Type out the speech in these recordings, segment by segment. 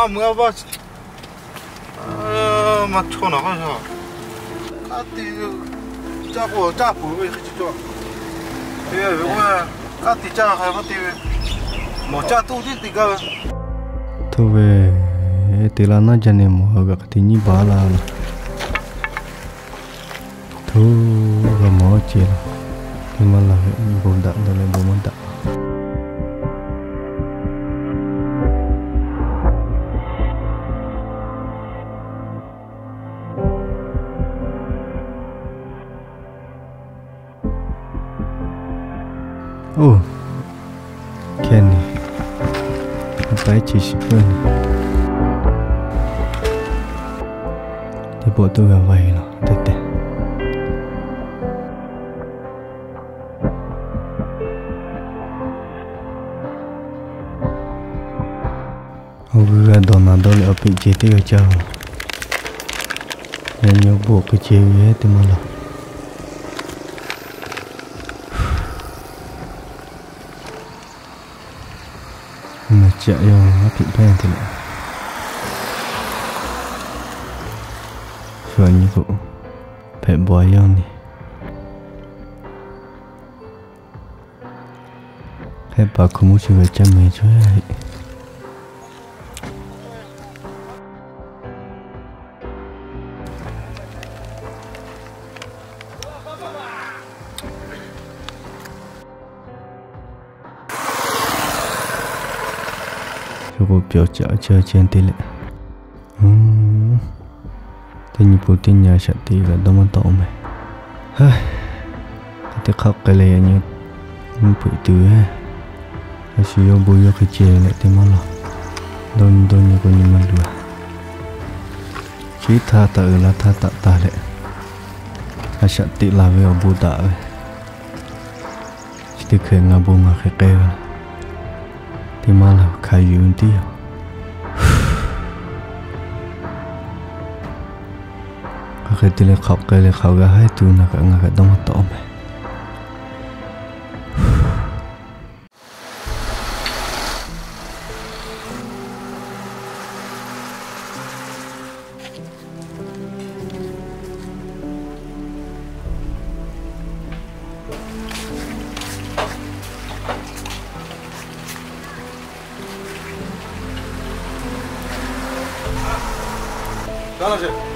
와 아, 막 쳐나가서 까띠 짜고 짜고 왜 그치 좀 예, 왜 까띠 짜 하고 띠 뭐짜 또 띠가 thôi về thì là nó cho nên mà gặp thì như bà là thôi và mở chuyện thì mà là bồn đạn rồi là bồn đạn Ồ, Kenny, tay Oh. Kenny. Vai te chipando. Te botou a vai lá, tete. Ouviu a dona Dolly a pedir teu tchau. Ele eu vou pedir e te mandar. Chế hết thì mà là phải chạy vô nó bị quen thì lại rồi như vậy phải bỏ biểu trợ chơi trên tỷ lệ. Tên thế như phụ tin nhà sẽ tỷ là đông mà tổ mày. Hơi thế khóc cái này như như bị từ ha hay sử dụng bùi cái chè lại thì mà lòng, đôn đôn như con như mà đùa. Chỉ tha tự là tha tạ tạ lệ. Hay sẽ tỷ là về ở bùa tạ chỉ khởi ngà bùa ngà khởi kêu. Thì mà là khai yun tiêu khati le khau ke le khau ga hai tu na ka nga ka dama to me Dale,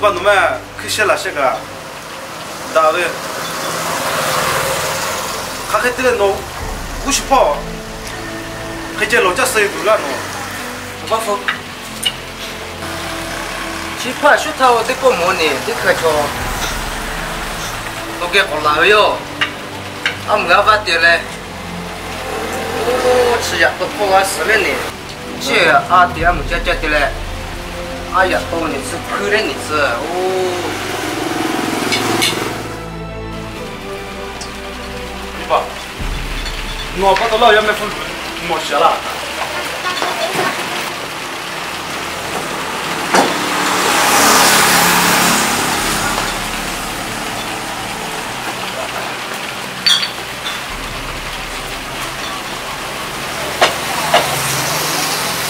pa numa kishe la sheka dawe kake tile no ushi po keche locha sayi gula no uba fo chi pa shu tawa te ko moni te kacho toge kola yo am nga va tile o chi ya to po wa sile ni chi a te am cha cha tile 哎呀，哦你吃，亏了你吃，我。爸，把这老爷们儿扶住，莫了。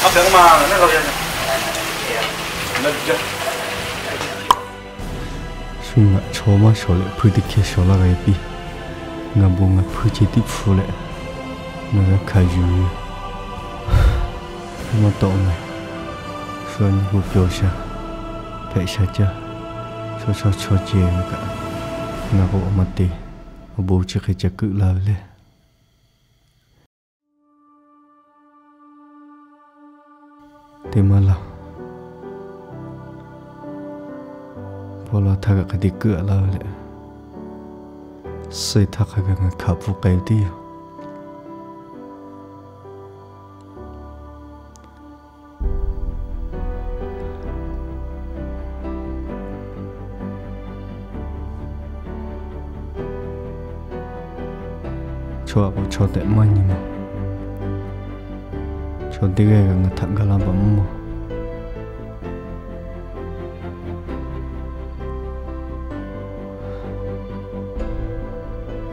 他嘛？那个。sunga choma shole phudi khe shola gai pi nga bunga phuchi ti phule nga khaju ma to na sun hu kyo sha pe sha cha so so cho che ka ngã bo mà ti bo chi khe cha ku la le te ma la mà là bỏ là thằng cái đi cửa là lệ xây thằng cái người khắp vụ cái đi cho bộ cho tệ mai nhưng mà cho tí ghê người thẳng cả làm bấm mà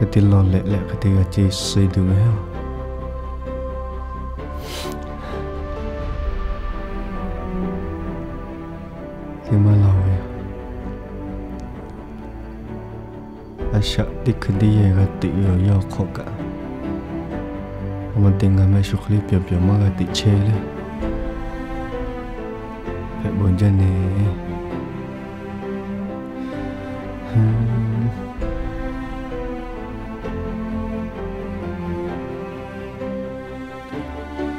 cái tin lo lẹ lẹ cái tin chỉ xây được ấy thì mà lâu vậy à sợ đi cái đi cái tự yêu yêu khó cả mà tình ngày mai chụp clip biểu biểu mà cái tự chơi lên phải buồn chân này tình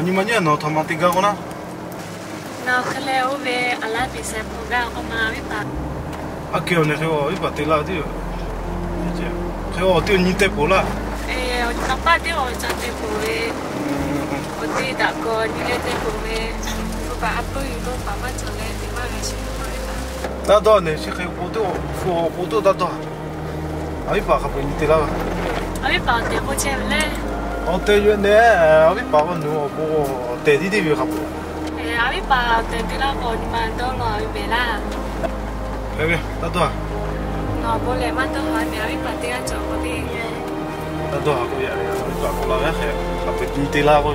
Ani manya no thama tiga ko na. Na khale o ve ala ti se puga ko ma vi pa. Ake o ne re o vi pa ti la ti o. Ke o ti ni te po la. E o ta pa ti o cha te po ve. O ti da ko ni le te po ve. O pa apu yu ko pa ma cha le ti ma ve shi. Na do ne shi ke po te fo po to da do. Ai pa ka po ni te la. Pa te po che le. 어 때문에 아비 바가 누워 보고 대디디 가고 에 아비 바 때디라고 니만 돌로 베라 여기 나도 너 볼래 만도 하면 아비 바 때가 저거디 나도 하고 야 아비 바가 올라가 해 앞에 뒤들라고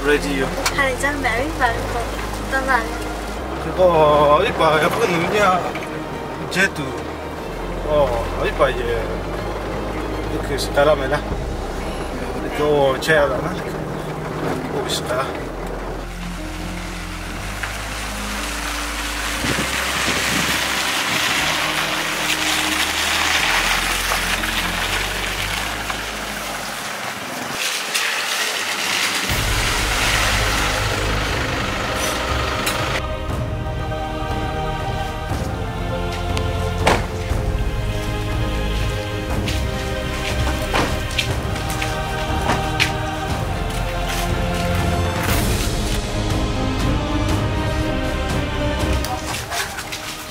nào ready hai dân mẹ biết bà có tân là 그거 이봐 예쁜 누냐 제도 어 이봐 이제 이렇게 스타라메나 또 제야다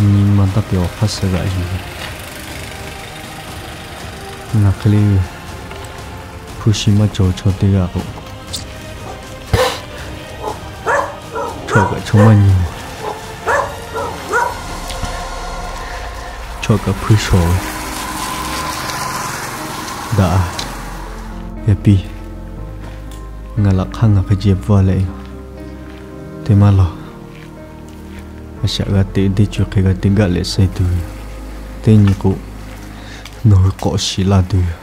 nhìn mà ta biểu phát sự gãi gì là kali pushima cho cho tê gà cũng cho cả chúng mình. Cho cả phu rồi. Đã. Happy. Ngalak hanga kajib thế mà lo asya ga te de chu ke ga te le sai tu te ni ko Noi ko shi la ya.